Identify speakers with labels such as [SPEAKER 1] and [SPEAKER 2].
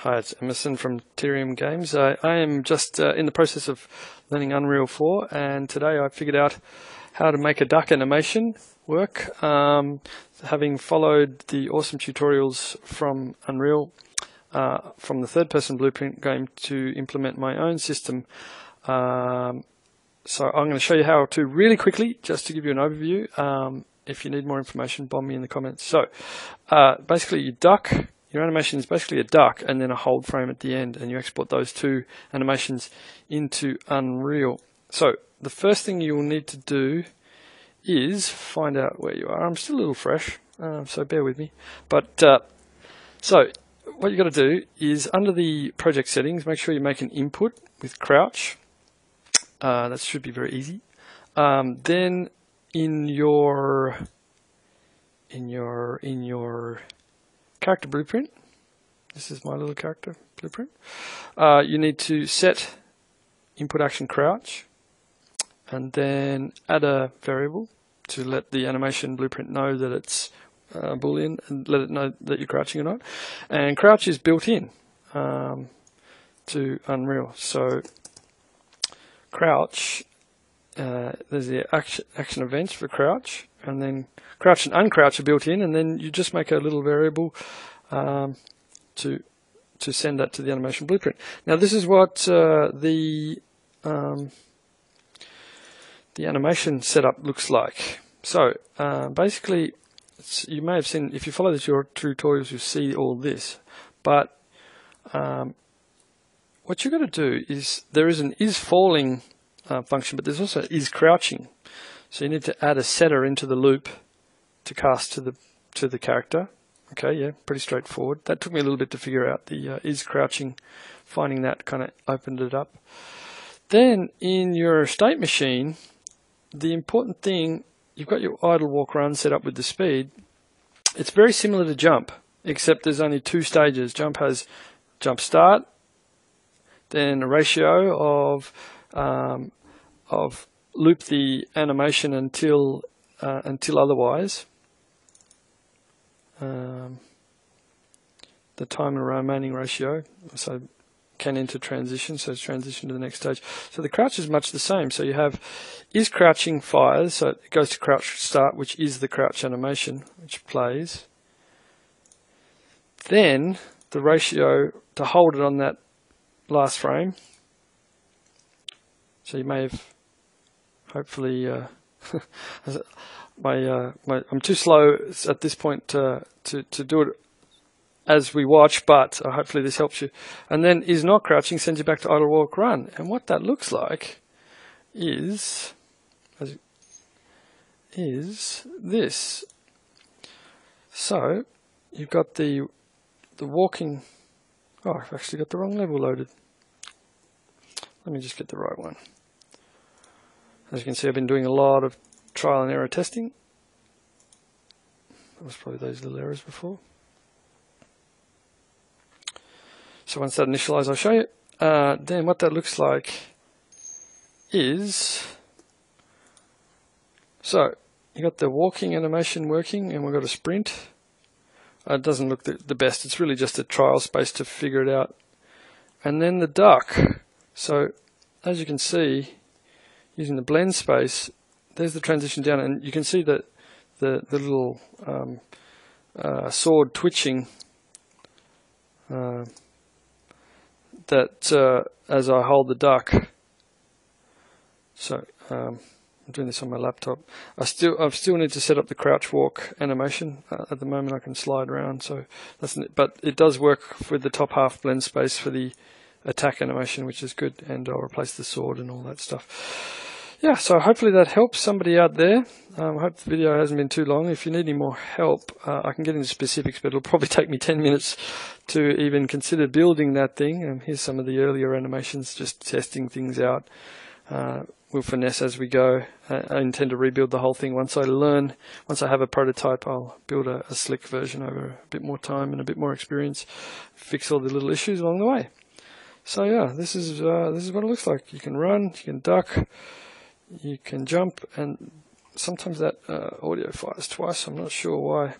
[SPEAKER 1] Hi, it's Emerson from Tyriem Games. Uh, I am just uh, in the process of learning Unreal 4, and today I figured out how to make a duck animation work. Um, having followed the awesome tutorials from Unreal, uh, from the third person blueprint game to implement my own system. Um, so I'm going to show you how to really quickly, just to give you an overview. Um, if you need more information, bomb me in the comments. So uh, basically, you duck. Your animation is basically a duck and then a hold frame at the end, and you export those two animations into Unreal. So the first thing you will need to do is find out where you are. I'm still a little fresh, uh, so bear with me. But uh, so what you've got to do is under the project settings, make sure you make an input with crouch. Uh, that should be very easy. Um, then in your in your in your character blueprint, this is my little character blueprint. Uh, you need to set input action crouch, and then add a variable to let the animation blueprint know that it's uh, boolean and let it know that you're crouching or not. And crouch is built in um, to Unreal. So crouch, uh, there's the action, action events for crouch, and then crouch and uncrouch are built in, and then you just make a little variable um, to to send that to the animation blueprint. Now this is what uh, the um, the animation setup looks like. So uh, basically, you may have seen, if you follow the tutorials, you see all this. But um, what you've got to do is, there is an is falling uh, function, but there's also is crouching. So you need to add a setter into the loop to cast to the to the character. Okay, yeah, pretty straightforward. That took me a little bit to figure out the uh, is crouching. Finding that kind of opened it up. Then in your state machine, the important thing, you've got your idle walk run set up with the speed. It's very similar to jump, except there's only two stages. Jump has jump start, then a ratio of um, of loop the animation until uh, until otherwise. Um, the time and remaining ratio. So can enter transition, so transition to the next stage. So the crouch is much the same. So you have is crouching fires, so it goes to crouch start, which is the crouch animation, which plays. Then the ratio to hold it on that last frame. So you may have hopefully uh, my, uh, my I'm too slow at this point to to, to do it as we watch, but uh, hopefully this helps you. And then is not crouching sends you back to idle walk run. And what that looks like is is this. So you've got the the walking. Oh, I've actually got the wrong level loaded. Let me just get the right one. As you can see, I've been doing a lot of trial and error testing. That was probably those little errors before. So once that initializes, I'll show you. Uh, then what that looks like is, so you got the walking animation working and we've got a sprint. Uh, it doesn't look the, the best. It's really just a trial space to figure it out. And then the duck. So as you can see, using the blend space, there's the transition down and you can see that the, the little um, uh, sword twitching uh, that uh, as I hold the duck. So um, I'm doing this on my laptop. I still I still need to set up the crouch walk animation. Uh, at the moment, I can slide around. So that's but it does work with the top half blend space for the attack animation, which is good. And I'll replace the sword and all that stuff yeah, so hopefully that helps somebody out there. Um, I hope the video hasn't been too long. If you need any more help, uh, I can get into specifics, but it'll probably take me 10 minutes to even consider building that thing. And here's some of the earlier animations, just testing things out. Uh, we'll finesse as we go. I, I, intend to rebuild the whole thing once I learn, once I have a prototype, I'll build a, a slick version over a bit more time and a bit more experience, fix all the little issues along the way. So yeah, this is uh, this is what it looks like. You can run, you can duck, you can jump and sometimes that uh, audio fires twice. I'm not sure why